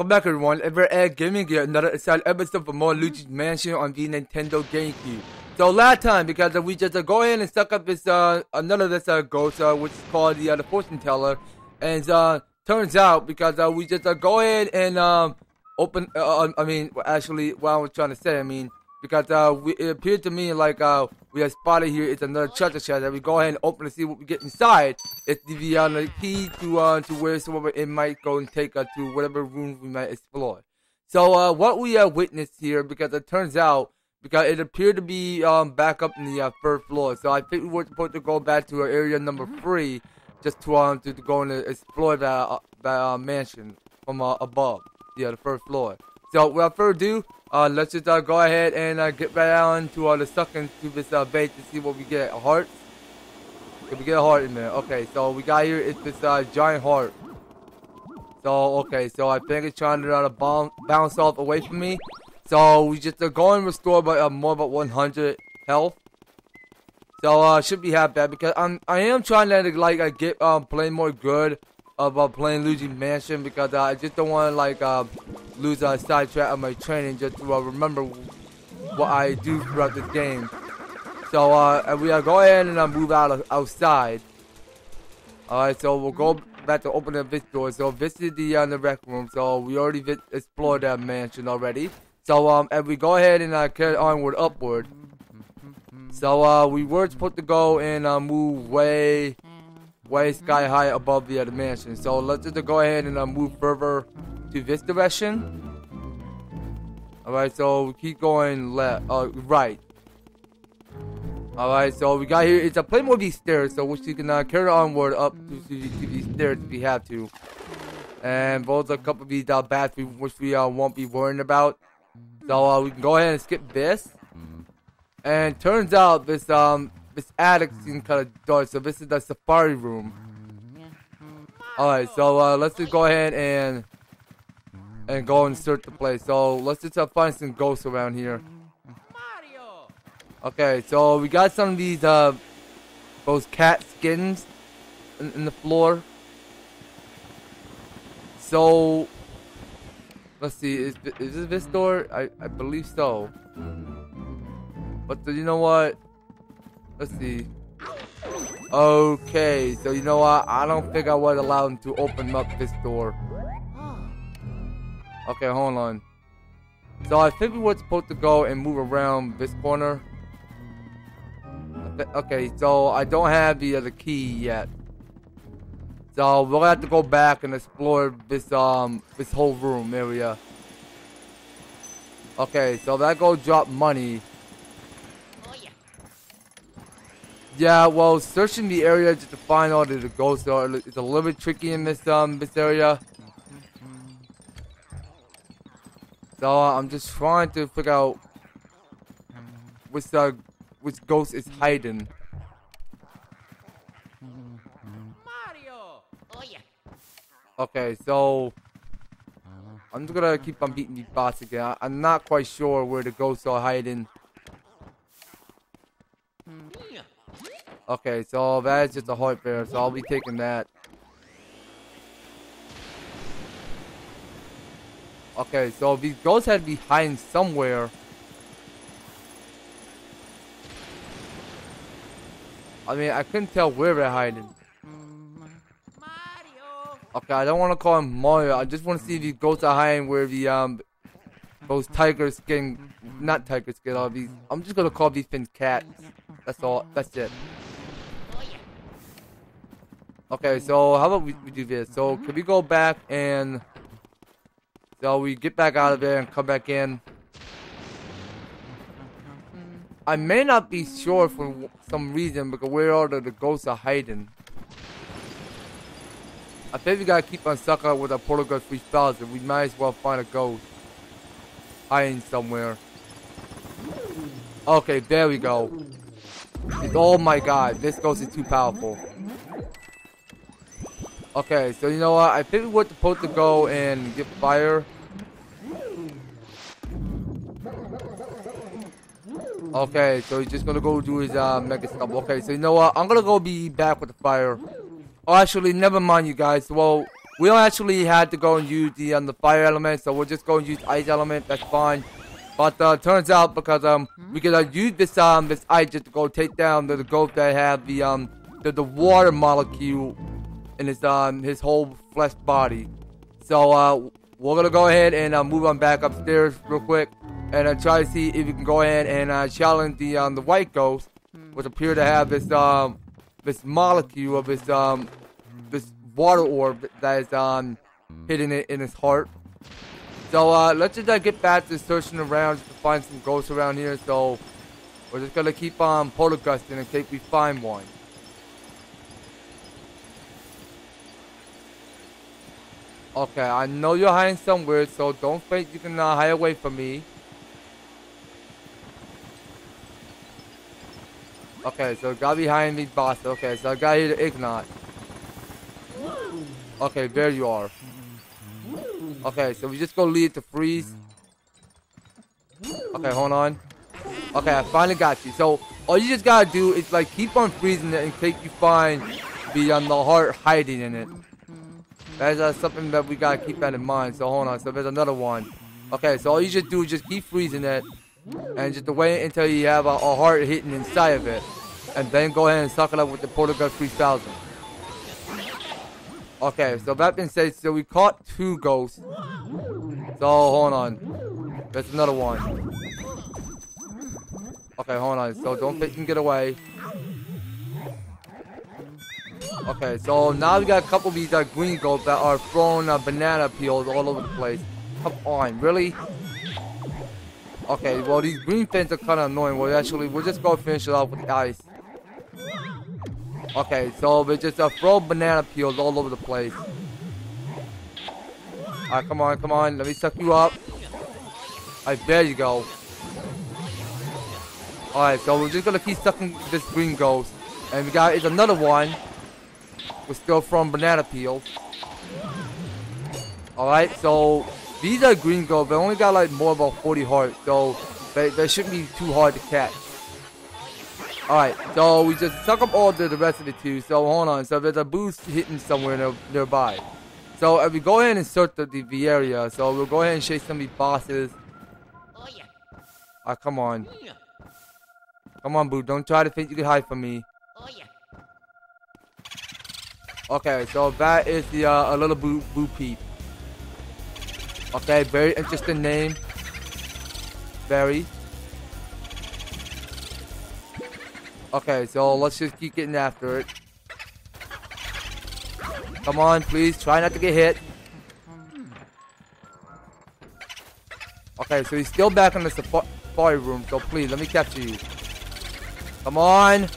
Welcome back everyone, Ever Ed Gaming here, another exciting episode for more Luigi's Mansion on the Nintendo GameCube. So last time, because uh, we just uh, go ahead and suck up this, uh, another this uh, ghost, uh, which is called the, uh, the Fortune Teller, and uh, turns out, because uh, we just uh, go ahead and um, open, uh, I mean, actually, what I was trying to say, I mean, because uh, we, it appeared to me like uh, we have spotted here it's another treasure chest that we go ahead and open to see what we get inside. It's the, uh, the key to uh, to where someone it might go and take us to whatever rooms we might explore. So uh, what we have witnessed here, because it turns out because it appeared to be um, back up in the uh, third floor. So I think we were supposed to go back to area number three just to um, to, to go and explore that uh, that uh, mansion from uh, above, yeah, the first floor. So without further ado, uh, let's just uh, go ahead and uh, get right on to uh, the sucking to this uh, bait to see what we get. A heart? Can we get a heart in there? Okay, so we got here, it's this uh, giant heart. So, okay, so I think it's trying to uh, bounce, bounce off away from me. So, we just uh, go and restore by uh, more about 100 health. So, uh, should be happy because I'm, I am trying to, like, uh, get, um, more good about playing Luigi Mansion because uh, I just don't want to, like, uh, lose a sidetrack of my training just to uh, remember what I do throughout this game. So uh, we are go ahead and uh, move out of, outside. Alright, so we'll go back to open up this door. So this is the, uh, the rec room. So we already explored that mansion already. So um, and we go ahead and uh, carry onward upward. So uh, we were supposed to go and uh, move way, way sky high above the other mansion. So let's just go ahead and uh, move further to this direction. Alright, so we keep going left, uh, right. Alright, so we got here, it's a play more these stairs, so which you can uh, carry onward up to, to, to, these stairs if we have to. And both a couple of these uh, bathrooms, which we uh, won't be worrying about. So uh, we can go ahead and skip this. And turns out this um this attic seems kind of dark, so this is the safari room. Alright, so uh, let's just go ahead and and go and search the place. So let's just find some ghosts around here. Mario. Okay, so we got some of these uh those cat skins in, in the floor. So let's see, is is this this door? I I believe so. But the, you know what? Let's see. Okay, so you know what? I don't think I would allow him to open up this door. Okay, hold on. So I think we were supposed to go and move around this corner. Okay, so I don't have the other key yet. So we'll have to go back and explore this um this whole room area. Okay, so that go drop money. Yeah, well, searching the area just to find all the ghosts are it's a little bit tricky in this um this area. So uh, I'm just trying to figure out which uh, which ghost is hiding. Mario. Oh yeah. Okay, so I'm just gonna keep on beating the boss again. I, I'm not quite sure where the ghosts are hiding. Okay, so that is just a heart bear, so I'll be taking that. Okay, so these ghosts had to be hiding somewhere. I mean, I couldn't tell where they're hiding. Mario. Okay, I don't want to call him Mario. I just want to see if these ghosts are hiding where the um those tiger skin, not tiger skin, all these. I'm just gonna call these things cats. That's all. That's it. Okay, so how about we, we do this? So can we go back and so we get back out of there and come back in. I may not be sure for some reason because where all the, the ghosts are hiding. I think we gotta keep on sucking with our Poltergust 3000. We might as well find a ghost hiding somewhere. Okay, there we go. Oh my god, this ghost is too powerful. Okay, so you know what? I think we're supposed to go and get fire. Okay, so he's just gonna go do his uh, mega stuff. Okay, so you know what? I'm gonna go be back with the fire. Oh, actually, never mind, you guys. Well, we don't actually had to go and use the um, the fire element, so we'll just go and use ice element. That's fine. But uh, turns out because um we can uh, use this um this ice just to go take down the, the ghost that have the um the, the water molecule in his um his whole flesh body. So uh we're gonna go ahead and uh, move on back upstairs real quick and uh, try to see if we can go ahead and uh, challenge the um the white ghost, which appear to have this um this molecule of this um this water orb that is um hidden in, in his heart. So uh, let's just uh, get back to searching around just to find some ghosts around here. So we're just gonna keep on um, poltergeisting in case we find one. Okay, I know you're hiding somewhere, so don't think you can uh, hide away from me. Okay, so got behind me, boss. Okay, so I got here to Ignat. Okay, there you are. Okay, so we just go lead to freeze. Okay, hold on. Okay, I finally got you. So all you just gotta do is like keep on freezing it in case you find the um, the heart hiding in it. That's uh, something that we gotta keep that in mind. So hold on. So there's another one. Okay, so all you just do is just keep freezing it, and just wait until you have a, a heart hitting inside of it, and then go ahead and suck it up with the Poltergust 3000. Okay, so that being said, so we caught two ghosts. So hold on. There's another one. Okay, hold on. So don't think you can get away. Okay, so now we got a couple of these uh, green ghosts that are throwing uh, banana peels all over the place. Come on, really? Okay, well these green fins are kind of annoying. Well, actually, we'll just go finish it off with ice. Okay, so we just uh, throw banana peels all over the place. Alright, come on, come on. Let me suck you up. Alright, there you go. Alright, so we're just gonna keep sucking this green ghost. And we got is another one. We're still from banana peels. Alright, so these are green ghosts. They only got like more about 40 hearts, so they, they shouldn't be too hard to catch. Alright, so we just suck up all the, the rest of the two. So hold on. So there's a boost hitting somewhere near, nearby. So if we go ahead and search the, the, the area, so we'll go ahead and chase some of these bosses. Oh yeah. Ah, come on. Come on, Boo. Don't try to think you can hide from me. Oh yeah. Okay, so that is the uh, a little Boo Boo Peep. Okay, very interesting name. Very. Okay, so let's just keep getting after it. Come on, please. Try not to get hit. Okay, so he's still back in the safa- safari room, so please, let me capture you. Come on.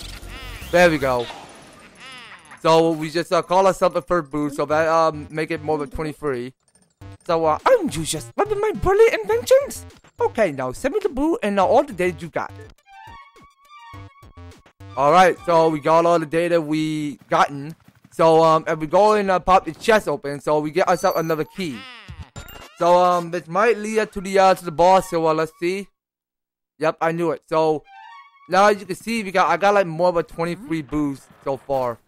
There we go. So we just uh, call ourselves a third boost, so that um make it more than 23. So uh, aren't you just loving my brilliant inventions? Okay, now send me the boot and uh, all the data you got. Alright, so we got all the data we gotten. So um and we go and uh, pop the chest open, so we get ourselves another key. So um this might lead us to the uh to the boss, so uh, let's see. Yep, I knew it. So now as you can see we got I got like more of a 23 boost so far.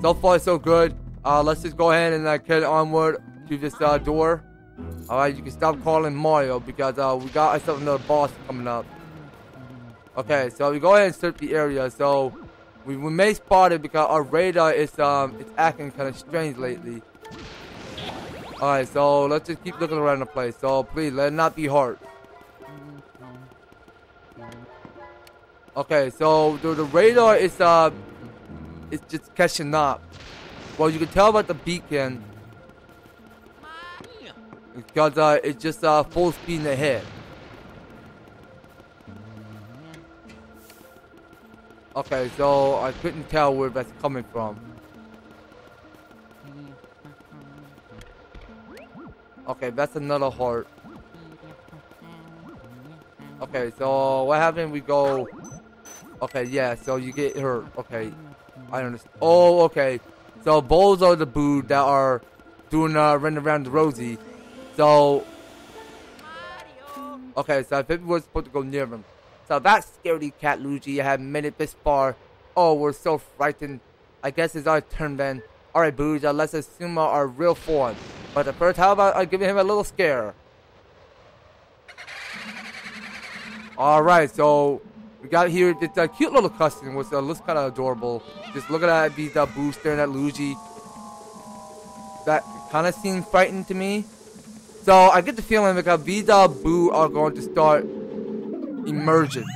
So far so good. Uh let's just go ahead and uh, carry onward to this uh door. Alright, you can stop calling Mario because uh we got ourselves another boss coming up. Okay, so we go ahead and search the area. So we, we may spot it because our radar is um it's acting kind of strange lately. Alright, so let's just keep looking around the place. So please let it not be hard. Okay, so the, the radar is uh it's just catching up. Well, you can tell about the beacon because uh it's just uh full speed ahead. Okay, so I couldn't tell where that's coming from. Okay, that's another heart. Okay, so what happened? We go. Okay, yeah. So you get hurt. Okay, I understand. Oh, okay. So bowls are the boo that are doing uh running around the Rosie. So okay, so I think we're supposed to go near them. So that scaredy cat Luigi had it this far. Oh, we're so frightened. I guess it's our turn then. Alright, uh, let's assume our, real form. But first, how about uh, giving him a little scare? Alright, so we got here this uh, cute little customer, which uh, looks kind of adorable. Just look at these uh, Boo staring at Luigi. That kind of seems frightening to me. So I get the feeling these uh, Boo are going to start emerging.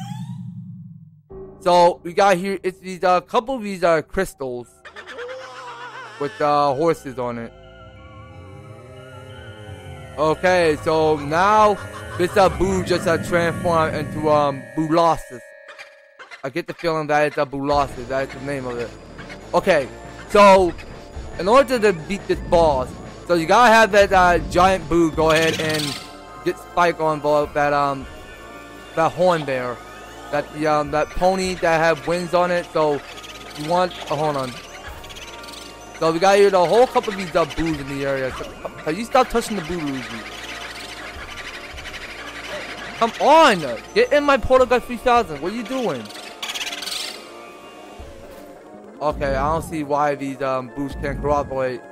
So we got here, it's these uh, couple of these uh, crystals with uh, horses on it. Okay, so now this uh, Boo just uh, transformed into um Boolossus. I get the feeling that it's a Boolossus. That is the name of it. Okay, so in order to beat this boss, so you gotta have that uh, giant Boo go ahead and get Spike on that um that horn there, that the um that pony that have wings on it. So you want oh, hold on. So we got here the whole couple of these uh, boos in the area. So, uh, you stop touching the boo, Luigi. Come on! Get in my Portal Gun 3000. What are you doing? Okay, I don't see why these um, can't cooperate.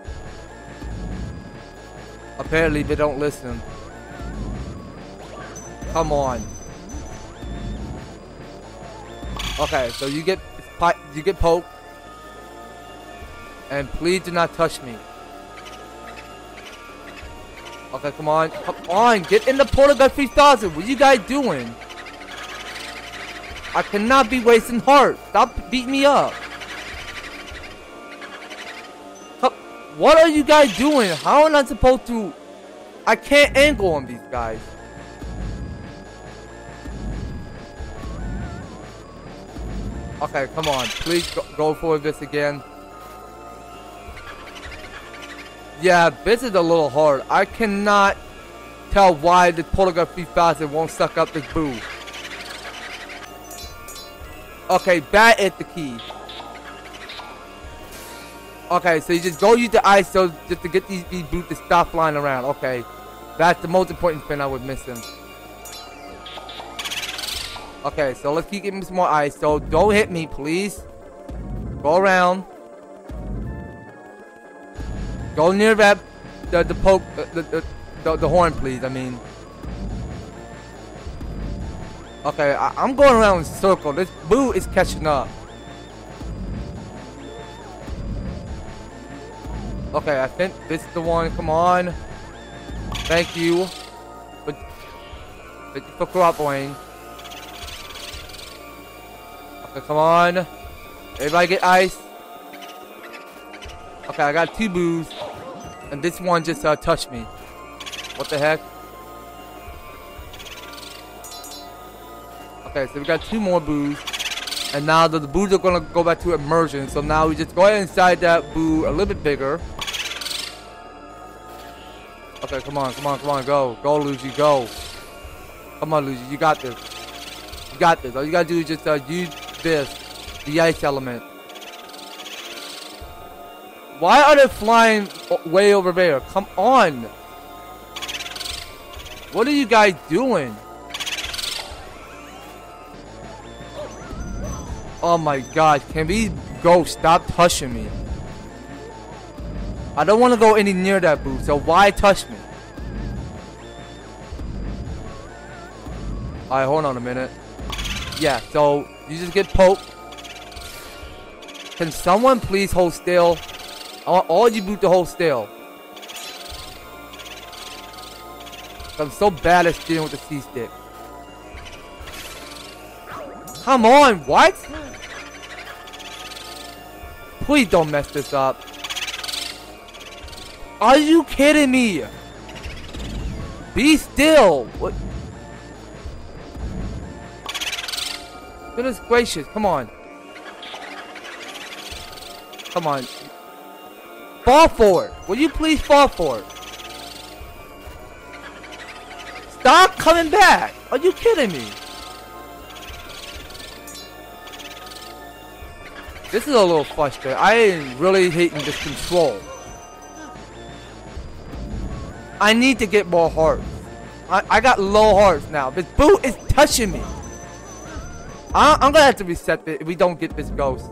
Apparently, they don't listen. Come on. Okay, so you get you get poked. And please do not touch me. Okay, come on. Come on. Get in the Portal Gun 3000. What are you guys doing? I cannot be wasting heart. Stop beating me up. What are you guys doing? How am I supposed to... I can't angle on these guys. Okay, come on. Please go, go for this again. Yeah, this is a little hard. I cannot tell why the Gun 3000 won't suck up this boo. Okay, that is the key. Okay, so you just go use the ice so just to get these, these boots to stop flying around. Okay, that's the most important thing I would miss them. Okay, so let's keep getting some more ice. So don't hit me, please. Go around. Go near that, the, the poke, the, the, the, the horn, please, I mean. Okay, I, am going around in circle. This boo is catching up. Okay, I think this is the one. Come on. Thank you. You for cooperating. Okay, come on. Everybody get ice. Okay, I got two boos. And this one just uh, touched me. What the heck? Okay, so we got two more boos. And now the, the boos are to go back to immersion. So now we just go ahead inside that boo a little bit bigger. Okay, come on, come on, come on, go. Go, Luigi, go. Come on, Luigi, you got this. You got this. All you gotta do is just uh, use this, the ice element. Why are they flying way over there? Come on. What are you guys doing? Oh my god, can we go? Stop touching me. I don't want to go any near that booth, so why touch me? Alright, hold on a minute. Yeah, so you just get poked. Can someone please hold still? All you boot to hold still. I'm so bad at stealing with the C-stick. Come on, what? Please don't mess this up. Are you kidding me? Be still. What? Goodness gracious, come on. Come on. Fall for it. Will you please fall for it? Stop coming back. Are you kidding me? This is a little frustrating. I am really hating this control. I need to get more hearts. I, I got low hearts now. This boot is touching me. I, I'm gonna have to reset it if we don't get this ghost.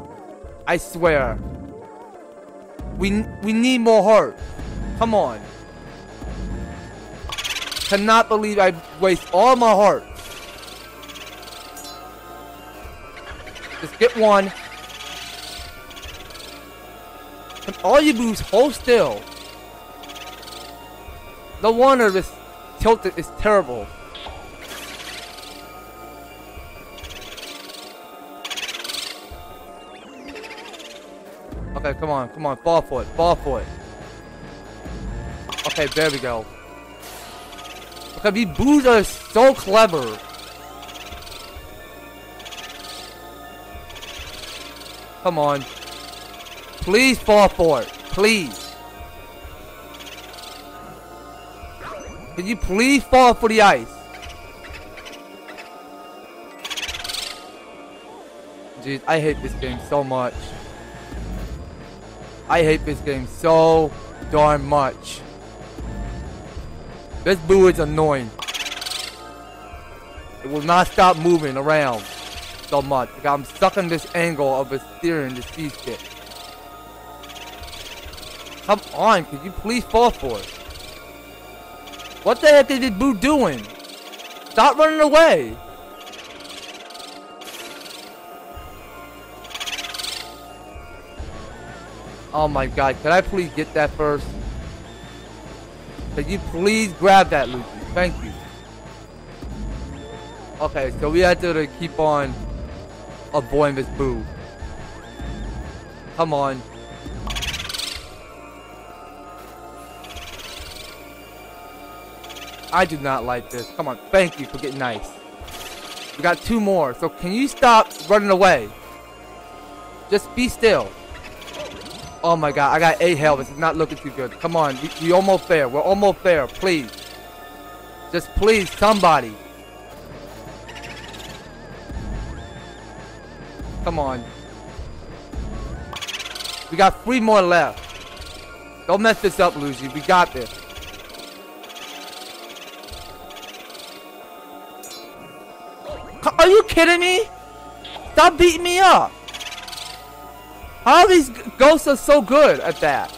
I swear. We we need more hearts. Come on. Cannot believe I waste all my hearts. Just get one. Can all you boos hold still? No wonder this tilted is terrible. Okay, come on, come on, fall for it, fall for it. Okay, there we go. Okay, these boos are so clever. Come on. Please fall for it. Please. Can you please fall for the ice? Jeez, I hate this game so much. I hate this game so darn much. This boo is annoying. It will not stop moving around so much. Like I'm stuck in this angle of a steering the C stick. Come on, could you please fall for it? What the heck is this boo doing? Stop running away! Oh my god, can I please get that first? Can you please grab that, Lucy? Thank you. Okay, so we have to keep on avoiding this boo. Come on. I do not like this. Come on, thank you for getting nice. We got two more, so can you stop running away? Just be still. Oh my god, I got eight health. This is not looking too good. Come on, we, we almost there. We're almost there. Please. Just please, somebody. Come on. We got three more left. Don't mess this up, Luigi. We got this. Are you kidding me? Stop beating me up. How these ghosts are so good at that?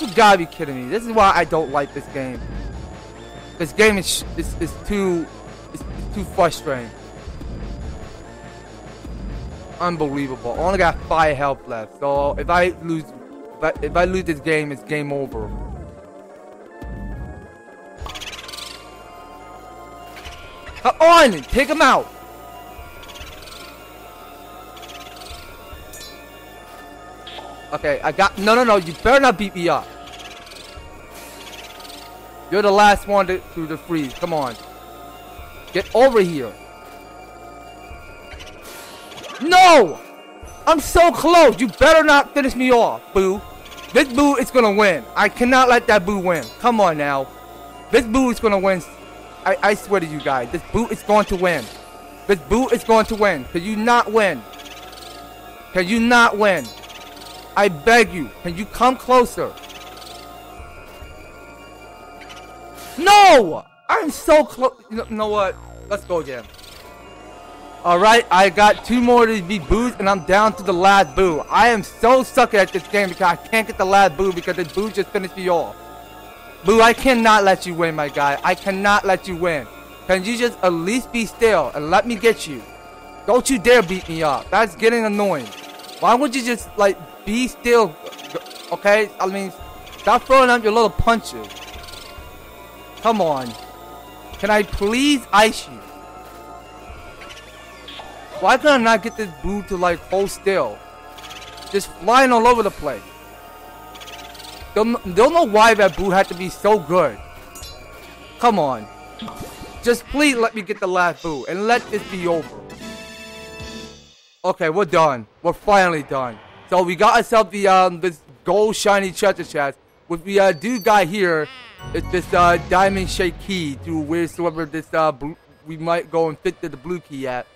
You gotta be kidding me. This is why I don't like this game. This game is is, is too is, is too frustrating. Unbelievable. I only got five health left. So if I lose if I, if I lose this game, it's game over. Come on! Take him out! Okay, I got... No, no, no. You better not beat me up. You're the last one to, to the freeze. Come on. Get over here. No! I'm so close. You better not finish me off, Boo. This Boo is to win. I cannot let that Boo win. Come on now. This Boo is to win. I, I swear to you guys. This boot is going to win. This boot is going to win. Can you not win? Can you not win? I beg you, can you come closer? No! I'm so close. You know what? Let's go again. Alright, I got two more to be boos and I'm down to the last boo. I am so sucker at this game because I can't get the last boo because the boo just finished me off. Boo, I cannot let you win, my guy. I cannot let you win. Can you just at least be still and let me get you? Don't you dare beat me up. That's getting annoying. Why would you just, like, be still, okay? I mean, stop throwing out your little punches. Come on. Can I please ice you? Why can I not get this boo to like hold still? Just flying all over the place. Don't, don't know why that boo had to be so good. Come on. Just please let me get the last boo and let this be over. Okay, we're done. We're finally done. So we got ourselves the um this gold shiny treasure chest. With the uh, dude guy here, it's this uh, diamond shaped key to wheresoever this uh blue, we might go and fit to the blue key at.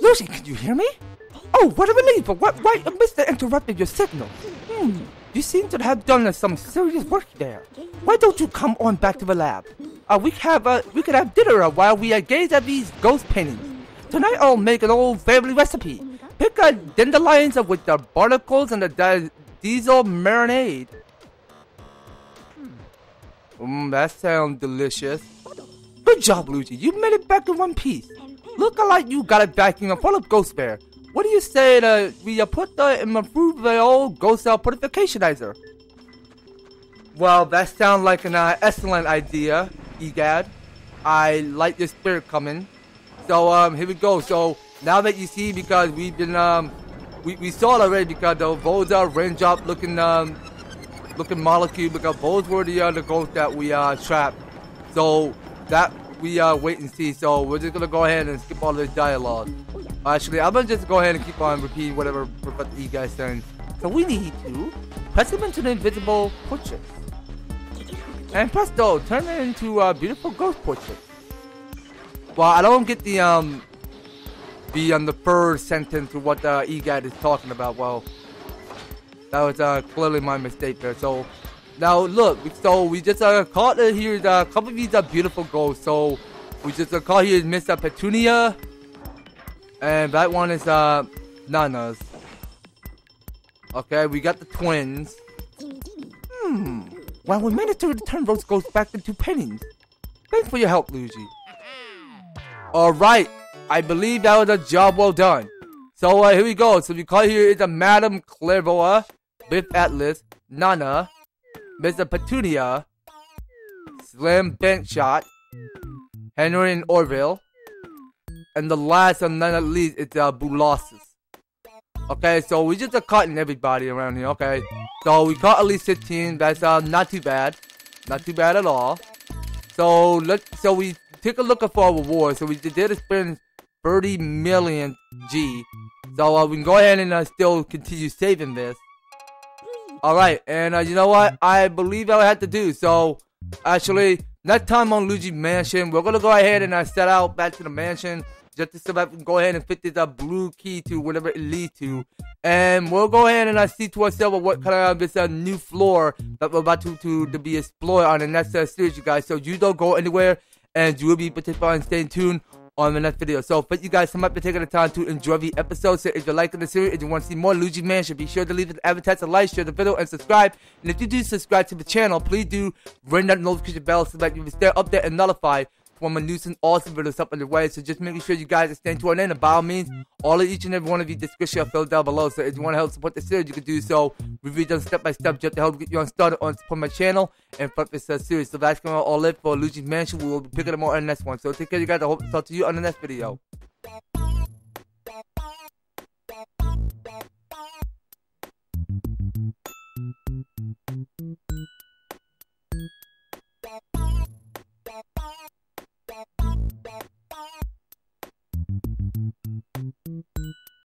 Lucy, can you hear me? Oh, what a relief! What, why, Mr. interrupted your signal? Hmm, you seem to have done some serious work there. Why don't you come on back to the lab? uh, we have uh, we could have dinner while we uh, gaze at these ghost paintings. Tonight I'll make an old family recipe. Pick uh, dandelions with the barnacles and the di- diesel marinade. Mmm, that sounds delicious. Good job, Luigi. You made it back in one piece. Look like you got it back in a full of Ghost Bear. What do you say to we put the improve the old Ghost Cell purificationizer? Well, that sounds like an uh, excellent idea, Egad. I like your spirit coming. So um, here we go. So now that you see, because we've been um, we, we saw it already because the Volda range up looking um, looking molecule because those were the uh, the ghosts that we uh trapped. So that we uh wait and see. So we're just gonna go ahead and skip all this dialogue. Actually, I'm gonna just go ahead and keep on repeating whatever what you guys saying. So we need to press him into the invisible portrait. And presto, turn it into a beautiful ghost portrait. Well, I don't get the um the um the first sentence of what uh, EGAD is talking about. Well, that was uh clearly my mistake there. So now look, so we just uh caught uh, here uh, a couple of these are beautiful ghosts. So we just uh, caught here uh, Petunia, and that one is uh Nana's. Okay, we got the twins. Hmm. Well, we managed to turn those ghosts back into pennies. Thanks for your help, Luigi. Alright, I believe that was a job well done. So uh, here we go. So we call here is a Madam Clairvoya, Biff Atlas, Nana, Mr. Petunia, Slim Shot, Henry and Orville, and the last and not least is uh, Boolossus. Okay, so we just are cutting everybody around here. Okay, so we caught at least 15. That's uh, not too bad, not too bad at all. So let so we took a look for our reward. So we did spend 30 million G. So uh, we can go ahead and uh, still continue saving this. Alright, and uh, you know what? I believe I had to do. So, actually, next time on Luigi Mansion, we're going to go ahead and uh, set out back to the mansion. Just to that go ahead and fit this uh, blue key to whatever it leads to. And we'll go ahead and uh, see to ourselves what kind of this uh, new floor that we're about to, to, to be explored on the next uh, series, you guys. So you don't go anywhere and you will be participating staying tuned on the next video. So thank you guys so much for taking the time to enjoy the episode. So if you're liking the series if you want to see more Luigi Mansion, be sure to leave the advertise a like, share the video, and subscribe. And if you do subscribe to the channel, please do ring that notification bell so that you will stay updated and notified from a nuisance or civil or something underway, So just making sure you guys are staying to an end. And by all means, all of each and every one of you description are filled down below. So if you want to help support the series, you can do so. Review them step by step just to help get you on started on support my channel and front this uh, series. So that's going to all it for Luigi's Mansion. We will be picking them all in the next one. So take care, you guys. I hope to talk to you on the next video.